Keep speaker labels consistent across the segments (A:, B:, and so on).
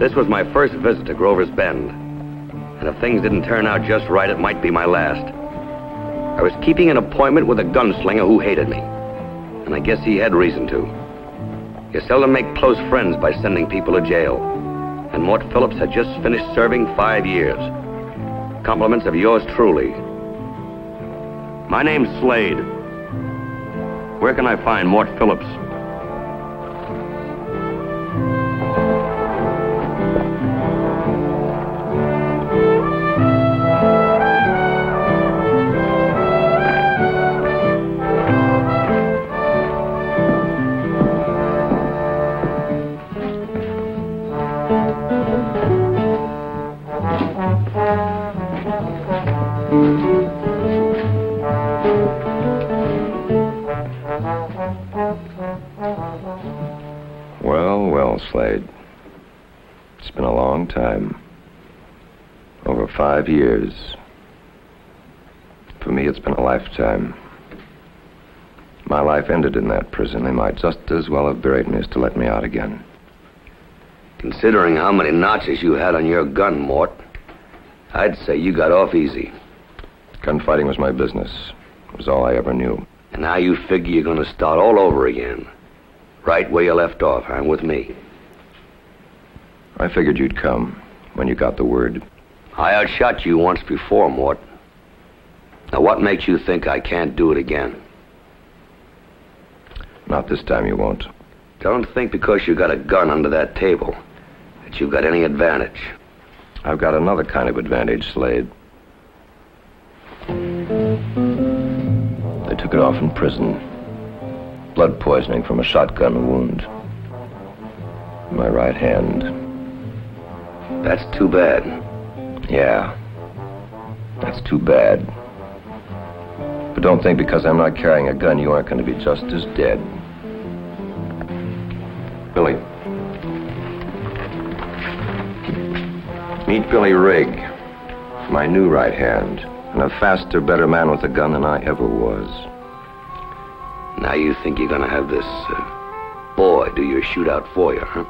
A: This was my first visit to Grover's Bend. And if things didn't turn out just right, it might be my last. I was keeping an appointment with a gunslinger who hated me. And I guess he had reason to. You seldom make close friends by sending people to jail. And Mort Phillips had just finished serving five years. Compliments of yours truly. My name's Slade. Where can I find Mort Phillips?
B: Years. For me, it's been a lifetime. My life ended in that prison. They might just as well have buried me as to let me out again.
A: Considering how many notches you had on your gun, Mort, I'd say you got off easy.
B: Gunfighting was my business. It was all I ever knew.
A: And now you figure you're going to start all over again. Right where you left off, huh? With me.
B: I figured you'd come when you got the word.
A: I outshot you once before, Mort. Now, what makes you think I can't do it again?
B: Not this time you won't.
A: Don't think because you got a gun under that table that you've got any advantage.
B: I've got another kind of advantage, Slade. They took it off in prison. Blood poisoning from a shotgun wound. My right hand.
A: That's too bad.
B: Yeah. That's too bad. But don't think because I'm not carrying a gun you aren't going to be just as dead. Billy. Meet Billy Rigg, my new right hand, and a faster, better man with a gun than I ever was.
A: Now you think you're going to have this uh, boy do your shootout for you, huh?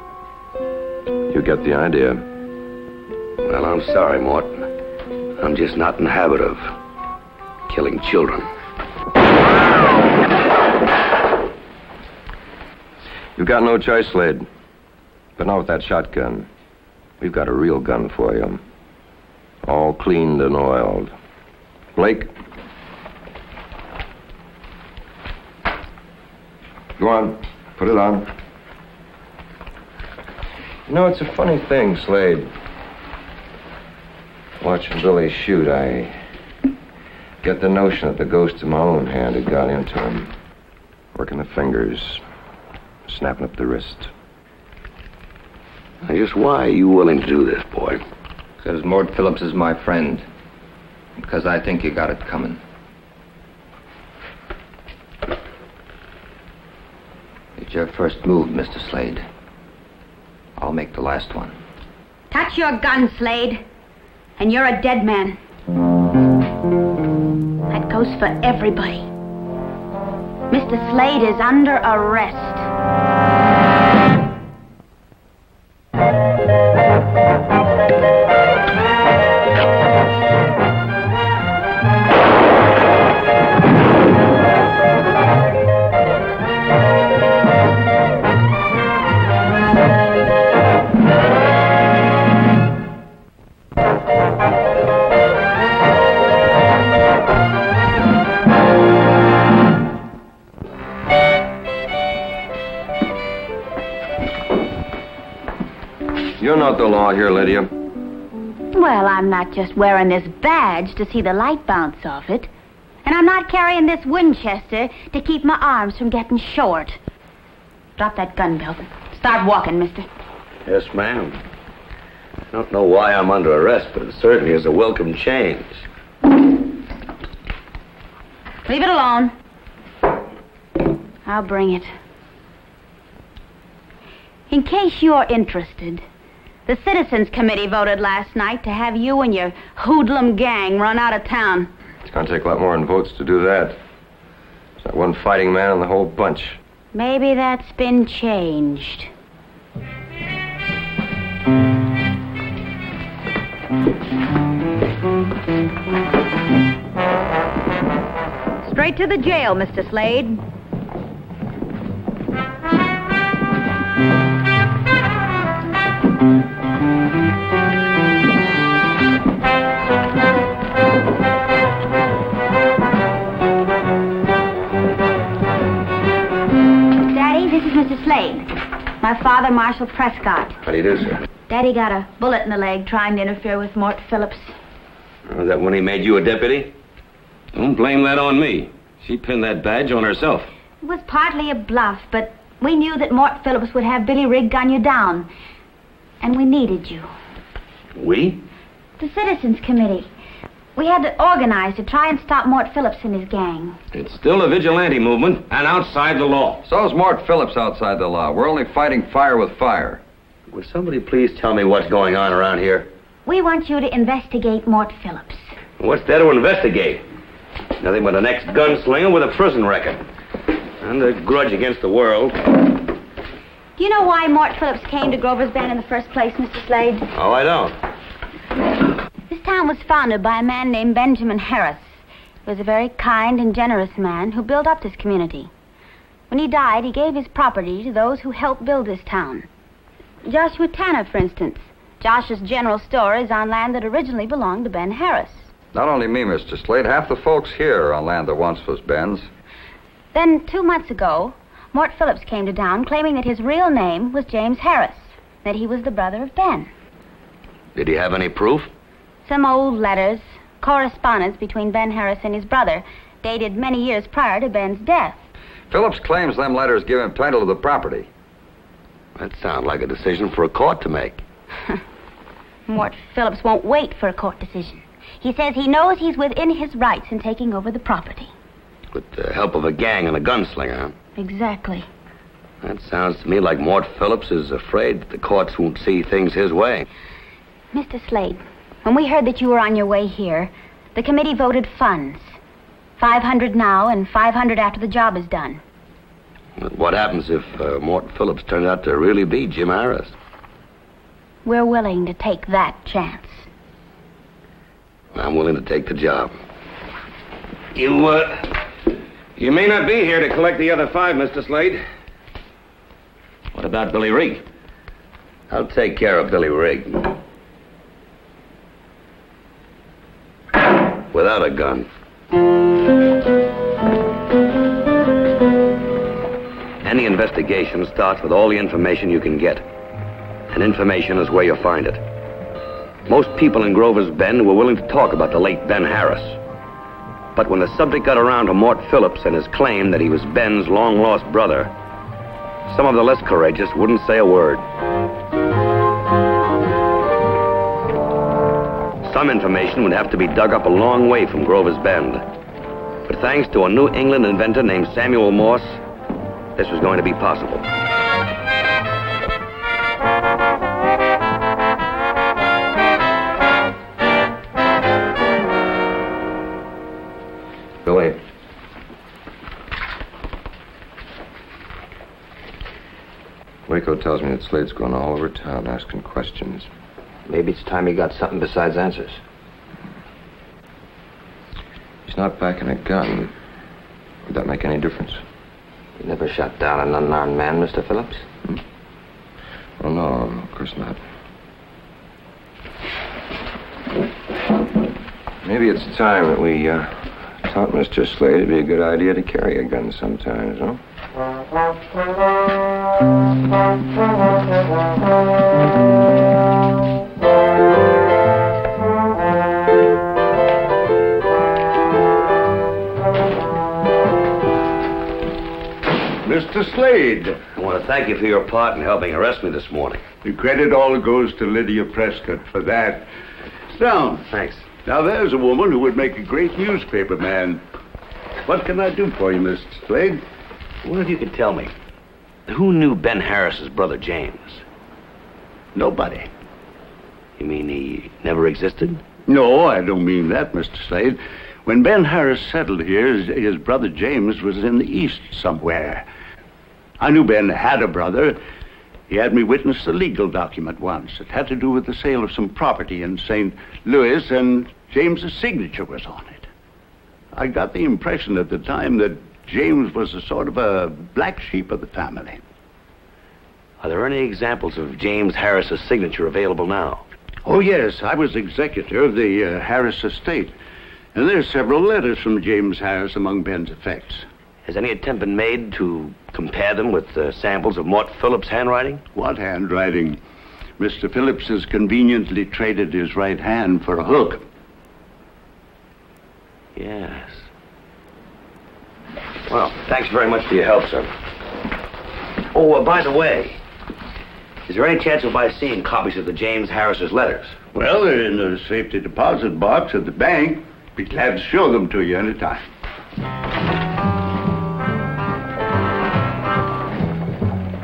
B: You get the idea.
A: Well, I'm sorry, Mort. I'm just not in the habit of killing children.
B: You've got no choice, Slade. But not with that shotgun. We've got a real gun for you. All cleaned and oiled. Blake? Go on. Put it on. You know, it's a funny thing, Slade. Watching Billy shoot, I get the notion that the ghost of my own hand had got into him. Working the fingers, snapping up the wrist.
A: Now, just why are you willing to do this, boy?
C: Because Mort Phillips is my friend. Because I think you got it coming. It's your first move, Mr. Slade. I'll make the last one.
D: Touch your gun, Slade, and you're a dead man. That goes for everybody. Mr. Slade is under arrest.
B: Here, Lydia.
D: Well, I'm not just wearing this badge to see the light bounce off it. And I'm not carrying this Winchester to keep my arms from getting short. Drop that gun, Belton. Start walking, mister.
A: Yes, ma'am. I don't know why I'm under arrest, but it certainly is a welcome change.
D: Leave it alone. I'll bring it. In case you're interested, the Citizens Committee voted last night to have you and your hoodlum gang run out of town.
B: It's going to take a lot more than votes to do that. There's not one fighting man in the whole bunch.
D: Maybe that's been changed. Straight to the jail, Mr. Slade. My father, Marshal Prescott.
A: How do you do, sir?
D: Daddy got a bullet in the leg trying to interfere with Mort Phillips.
A: Was that when he made you a deputy? Don't blame that on me. She pinned that badge on herself.
D: It was partly a bluff, but we knew that Mort Phillips would have Billy Rigg gun you down. And we needed you.
A: We?
D: The Citizens Committee. We had to organize to try and stop Mort Phillips and his gang.
A: It's still a vigilante movement and outside the law.
E: So's Mort Phillips outside the law. We're only fighting fire with fire.
A: Will somebody please tell me what's going on around here?
D: We want you to investigate Mort Phillips.
A: What's there to investigate? Nothing but an ex-gunslinger with a prison record. And a grudge against the world.
D: Do you know why Mort Phillips came to Grover's Bend in the first place, Mr. Slade?
A: Oh, I don't.
D: Town was founded by a man named Benjamin Harris. He was a very kind and generous man who built up this community. When he died, he gave his property to those who helped build this town. Joshua Tanner, for instance. Josh's general store is on land that originally belonged to Ben Harris.
E: Not only me, Mr. Slade, half the folks here are on land that once was Ben's.
D: Then, two months ago, Mort Phillips came to town claiming that his real name was James Harris, that he was the brother of Ben.
A: Did he have any proof?
D: Some old letters, correspondence between Ben Harris and his brother, dated many years prior to Ben's death.
E: Phillips claims them letters give him title to the property.
A: That sounds like a decision for a court to make.
D: Mort Phillips won't wait for a court decision. He says he knows he's within his rights in taking over the property.
A: With the help of a gang and a gunslinger, huh?
D: Exactly.
A: That sounds to me like Mort Phillips is afraid that the courts won't see things his way.
D: Mr. Slade, when we heard that you were on your way here, the committee voted funds. 500 now and 500 after the job is done.
A: What happens if uh, Mort Phillips turns out to really be Jim Harris?
D: We're willing to take that chance.
A: I'm willing to take the job. You, uh, you may not be here to collect the other five, Mr. Slade. What about Billy Rigg? I'll take care of Billy Rigg. Without a gun. Any investigation starts with all the information you can get. And information is where you find it. Most people in Grover's Bend were willing to talk about the late Ben Harris. But when the subject got around to Mort Phillips and his claim that he was Ben's long-lost brother, some of the less courageous wouldn't say a word. Some information would have to be dug up a long way from Grover's Bend. But thanks to a New England inventor named Samuel Morse, this was going to be possible.
B: Billy. Waco tells me that Slade's going all over town asking questions.
C: Maybe it's time he got something besides answers.
B: He's not packing a gun. Would that make any difference?
C: You never shot down an unarmed man, Mr. Phillips?
B: Oh, no, of course not. Maybe it's time that we uh, taught Mr. Slade it'd be a good idea to carry a gun sometimes, huh?
F: Mr. Slade,
A: I want to thank you for your part in helping arrest me this morning.
F: the credit all goes to Lydia Prescott for that. Sit down.
A: Thanks.
F: Now, there's a woman who would make a great newspaper man. What can I do for you, Mr. Slade?
A: I wonder if you could tell me, who knew Ben Harris's brother James?
F: Nobody.
A: You mean he never existed?
F: No, I don't mean that, Mr. Slade. When Ben Harris settled here, his, his brother James was in the East somewhere. I knew Ben had a brother. He had me witness a legal document once. It had to do with the sale of some property in St. Louis, and James's signature was on it. I got the impression at the time that James was a sort of a black sheep of the family.
A: Are there any examples of James Harris's signature available now?
F: Oh, yes, I was executor of the uh, Harris estate. And there's several letters from James Harris among Ben's effects.
A: Has any attempt been made to compare them with uh, samples of Mort Phillips' handwriting?
F: What handwriting? Mr. Phillips has conveniently traded his right hand for a hook.
A: Yes. Well, thanks very much for your help, sir. Oh, uh, by the way, is there any chance of my seeing copies of the James Harris's letters?
F: Well, they're in the safety deposit box at the bank. Be glad to show them to you any time.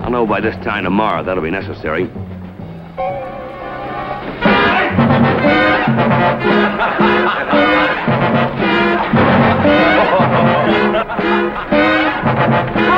A: I'll know by this time tomorrow. That'll be necessary.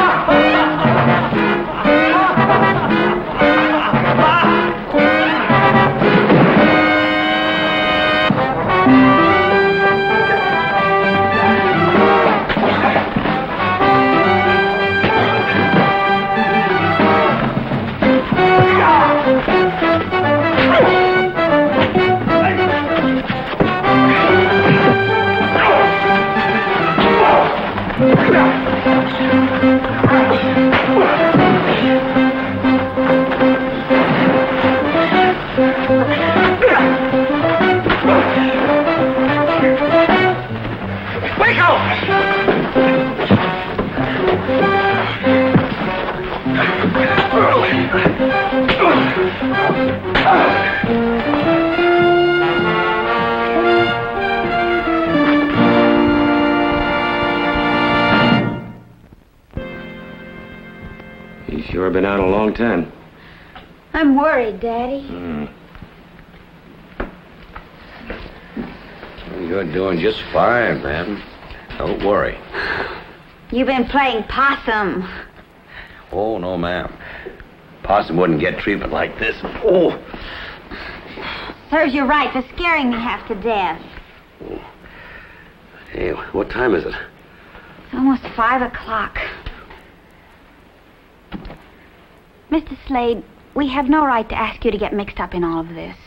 A: He's sure been out a long time.
D: I'm worried, Daddy. Hmm.
A: You're doing just fine, ma'am. Don't worry.
D: You've been playing possum.
A: Oh, no, ma'am. Possum wouldn't get treatment like this. Oh,
D: Serves you right for scaring me half to death.
A: hey, what time is it?
D: It's almost five o'clock. Mr. Slade, we have no right to ask you to get mixed up in all of this.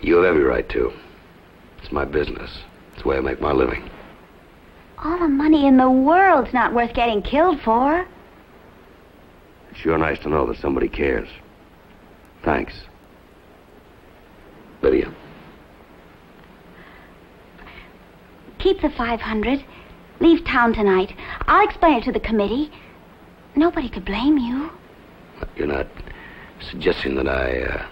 A: You have every right to. It's my business. It's the way I make my living.
D: All the money in the world's not worth getting killed for.
A: It's sure nice to know that somebody cares. Thanks. Lydia.
D: Keep the 500. Leave town tonight. I'll explain it to the committee. Nobody could blame you.
A: You're not suggesting that I uh,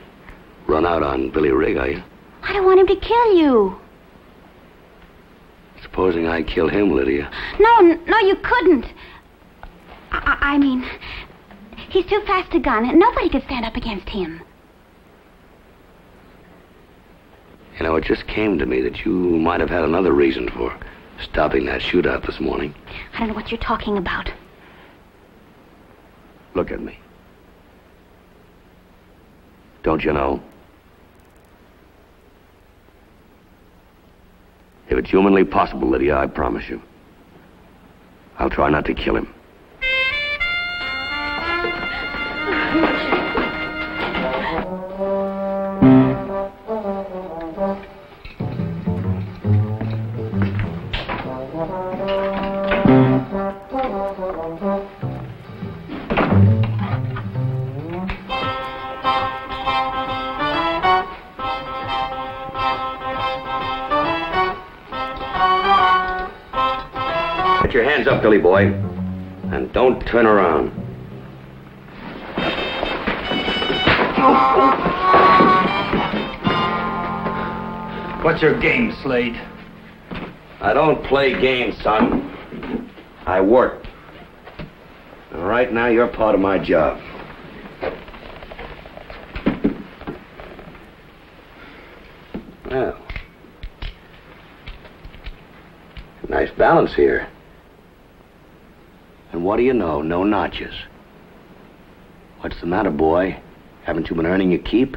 A: run out on Billy Rigg, are you?
D: I don't want him to kill you.
A: Supposing I kill him, Lydia.
D: No, no, you couldn't. I, I I mean, he's too fast a gun, and nobody could stand up against him.
A: You know, it just came to me that you might have had another reason for stopping that shootout this morning.
D: I don't know what you're talking about.
A: Look at me. Don't you know? If it's humanly possible, Lydia, I promise you. I'll try not to kill him. Put your hands up, Billy boy. And don't turn around.
G: What's your game, Slade?
A: I don't play games, son. I work. And right now, you're part of my job. Well. Nice balance here. And what do you know? No notches. What's the matter, boy? Haven't you been earning your keep?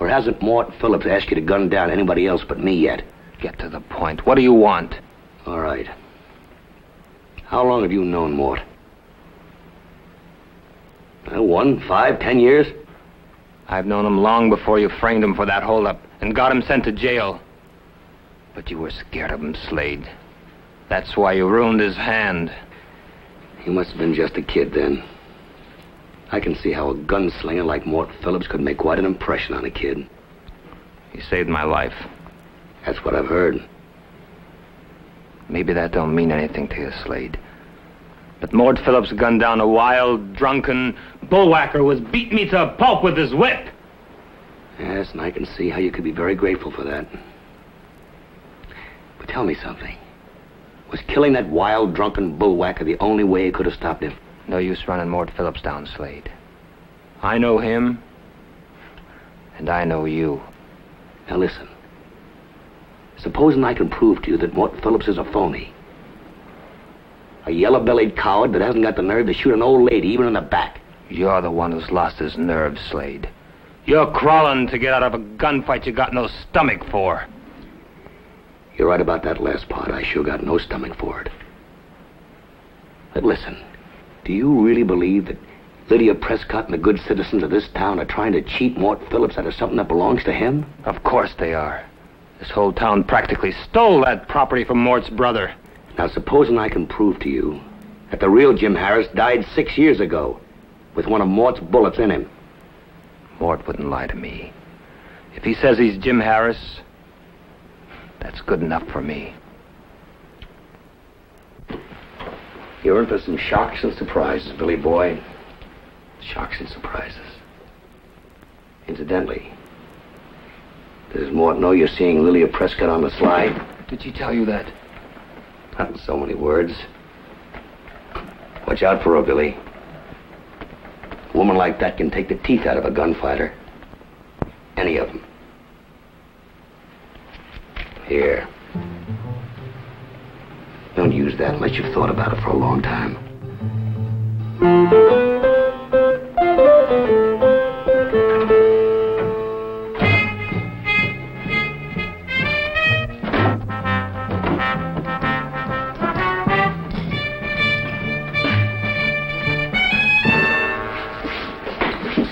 A: Or hasn't Mort Phillips asked you to gun down anybody else but me yet?
C: Get to the point. What do you want?
A: All right. How long have you known Mort? Uh, one, five, ten years?
C: I've known him long before you framed him for that holdup and got him sent to jail. But you were scared of him, Slade. That's why you ruined his hand.
A: He must have been just a kid then. I can see how a gunslinger like Mort Phillips could make quite an impression on a kid.
C: He saved my life.
A: That's what I've heard.
C: Maybe that don't mean anything to you, Slade. But Mort Phillips gunned down a wild, drunken bullwhacker who was beating me to a pulp with his whip.
A: Yes, and I can see how you could be very grateful for that. But tell me something. Was killing that wild, drunken bullwhacker the only way you could have stopped him?
C: No use running Mort Phillips down, Slade. I know him, and I know you.
A: Now listen. Supposing I can prove to you that Mort Phillips is a phony. A yellow-bellied coward that hasn't got the nerve to shoot an old lady, even in the back.
C: You're the one who's lost his nerve, Slade. You're crawling to get out of a gunfight you got no stomach for.
A: You're right about that last part. I sure got no stomach for it. But listen, do you really believe that Lydia Prescott and the good citizens of this town are trying to cheat Mort Phillips out of something that belongs to him?
C: Of course they are. This whole town practically stole that property from Mort's brother.
A: Now, supposing I can prove to you that the real Jim Harris died six years ago with one of Mort's bullets in him.
C: Mort wouldn't lie to me. If he says he's Jim Harris, that's good enough for me.
A: You're in for some shocks and surprises, Billy boy. Shocks and surprises. Incidentally, does Mort know you're seeing Lydia Prescott on the sly?
C: Did she tell you that?
A: Not in so many words. Watch out for her, Billy. A woman like that can take the teeth out of a gunfighter. Any of them. Here. Don't use that unless you've thought about it for a long time.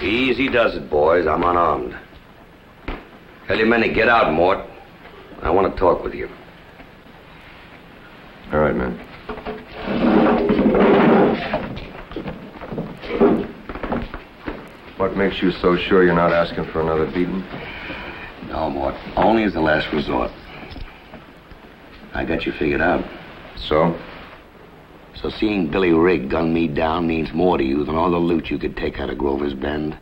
A: Easy does it, boys. I'm unarmed. Tell your men to get out, Mort. I want to talk with you.
B: All right, man. What makes you so sure you're not asking for another beating?
A: No, Mort. Only as a last resort. I got you figured out.
B: So?
A: So seeing Billy Rigg gun me down means more to you than all the loot you could take out of Grover's Bend.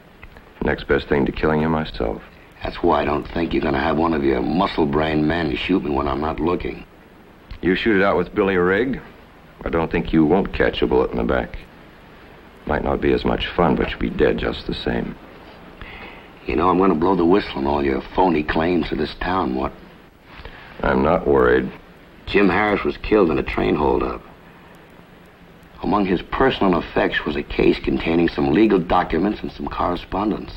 B: Next best thing to killing you myself.
A: That's why I don't think you're going to have one of your muscle-brained men shoot me when I'm not looking.
B: You shoot it out with Billy Rigg, I don't think you won't catch a bullet in the back. Might not be as much fun, but you'll be dead just the same.
A: You know, I'm going to blow the whistle on all your phony claims to this town, what?
B: I'm not worried.
A: Jim Harris was killed in a train holdup. Among his personal effects was a case containing some legal documents and some correspondence.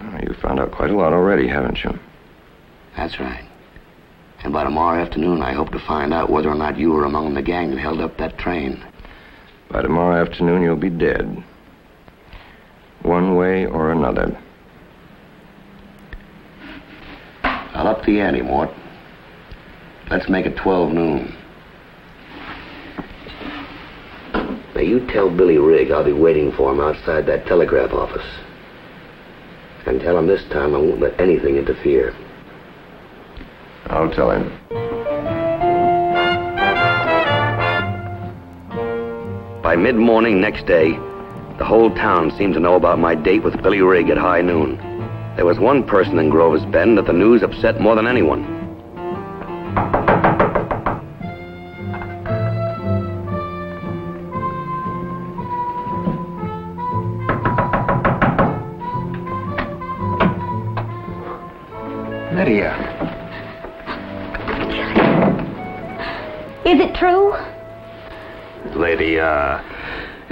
B: Oh, you found out quite a lot already, haven't you?
A: That's right. And by tomorrow afternoon, I hope to find out whether or not you were among the gang that held up that train.
B: By tomorrow afternoon, you'll be dead. One way or another.
A: I'll up the ante, Mort. Let's make it 12 noon. Now, you tell Billy Rigg I'll be waiting for him outside that telegraph office. And tell him this time I won't let anything interfere.
B: I'll tell him.
A: By mid-morning next day, the whole town seemed to know about my date with Billy Rigg at high noon. There was one person in Grover's Bend that the news upset more than anyone.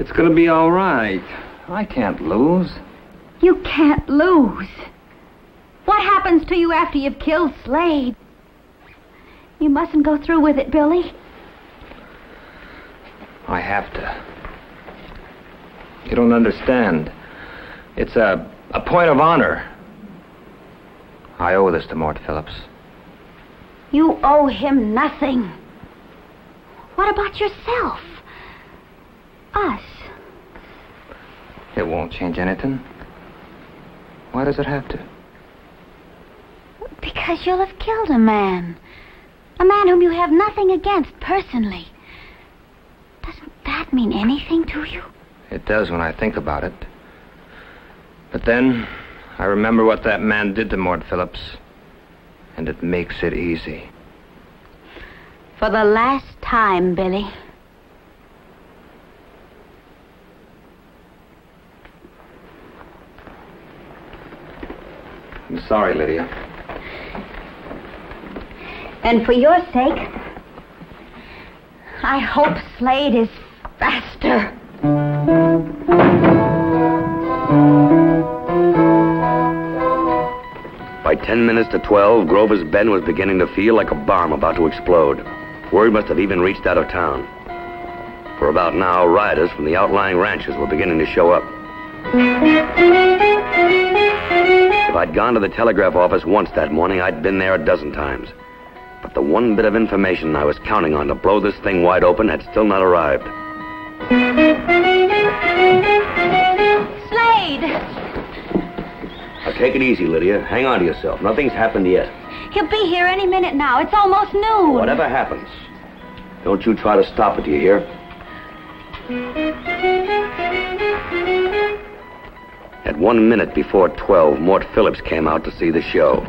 D: Is it true?
G: Lady, it's gonna be all right.
C: I can't lose.
D: You can't lose. What happens to you after you've killed Slade? You mustn't go through with it, Billy.
C: I have to. You don't understand. It's a, a point of honor. I owe this to Mort Phillips.
D: You owe him nothing. What about yourself? Us.
C: It won't change anything. Why does it have to?
D: Because you'll have killed a man. A man whom you have nothing against personally. Doesn't that mean anything to you?
C: It does when I think about it. But then, I remember what that man did to Mort Phillips, and it makes it easy.
D: For the last time, Billy.
C: I'm sorry, Lydia.
D: And for your sake, I hope Slade is faster.
A: By ten minutes to twelve, Grover's Bend was beginning to feel like a bomb about to explode. Word must have even reached out of town. For about now, riders from the outlying ranches were beginning to show up. I'd gone to the telegraph office once that morning, I'd been there a dozen times. But the one bit of information I was counting on to blow this thing wide open had still not arrived.
D: Slade!
A: Now take it easy, Lydia. Hang on to yourself. Nothing's happened yet.
D: He'll be here any minute now. It's almost noon.
A: Whatever happens, don't you try to stop it, do you hear? At one minute before 12, Mort Phillips came out to see the show.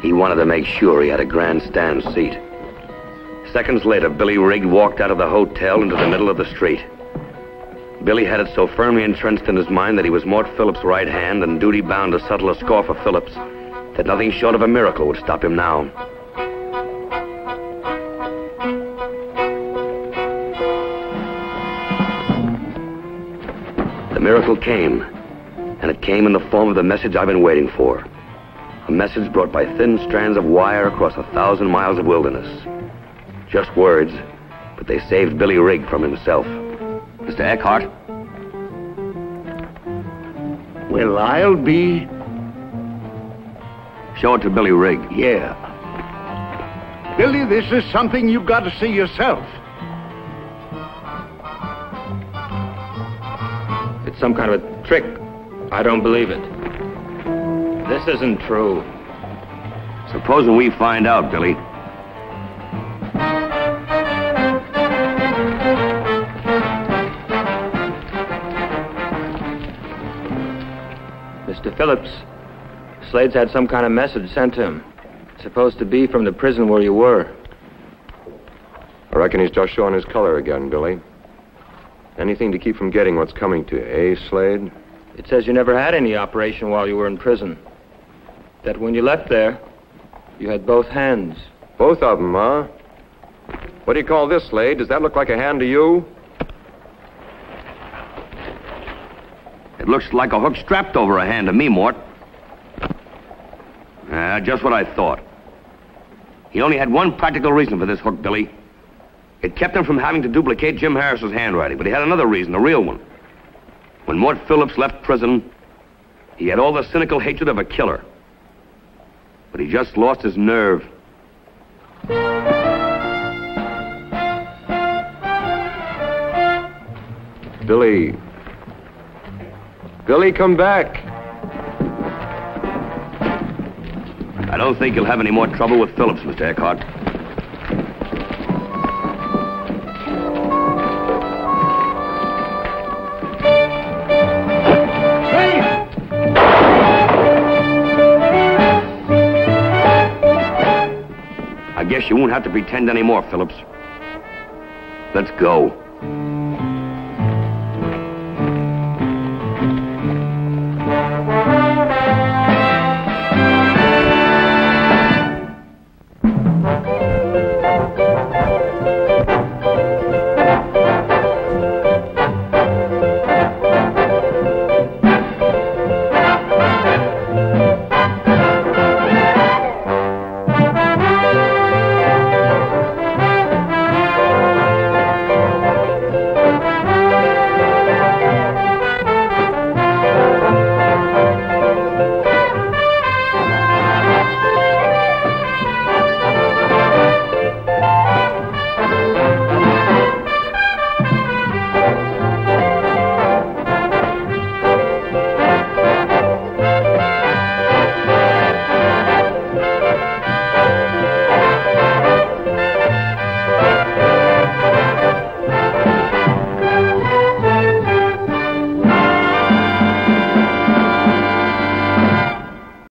A: He wanted to make sure he had a grandstand seat. Seconds later, Billy Rigg walked out of the hotel into the middle of the street. Billy had it so firmly entrenched in his mind that he was Mort Phillips' right hand and duty bound to settle a score for Phillips that nothing short of a miracle would stop him now. The miracle came, and it came in the form of the message I've been waiting for. A message brought by thin strands of wire across a thousand miles of wilderness. Just words, but they saved Billy Rigg from himself. Mr. Eckhart?
F: Well, I'll be.
A: Show it to Billy Rigg.
F: Yeah. Billy, this is something you've got to see yourself.
C: It's some kind of a trick. I don't believe it. This isn't true.
A: Supposing we find out, Billy.
C: Mr. Phillips, Slade's had some kind of message sent to him. Supposed to be from the prison where you were.
B: I reckon he's just showing his color again, Billy. Anything to keep from getting what's coming to you, eh, Slade?
C: It says you never had any operation while you were in prison. That when you left there, you had both hands.
B: Both of them, huh? What do you call this, Slade? Does that look like a hand to you?
A: It looks like a hook strapped over a hand to me, Mort. Ah, just what I thought. He only had one practical reason for this hook, Billy. It kept him from having to duplicate Jim Harris's handwriting, but he had another reason, a real one. When Mort Phillips left prison, he had all the cynical hatred of a killer. But he just lost his nerve.
B: Billy. Billy, come back.
A: I don't think you'll have any more trouble with Phillips, Mr. Eckhart. You won't have to pretend anymore, Phillips. Let's go.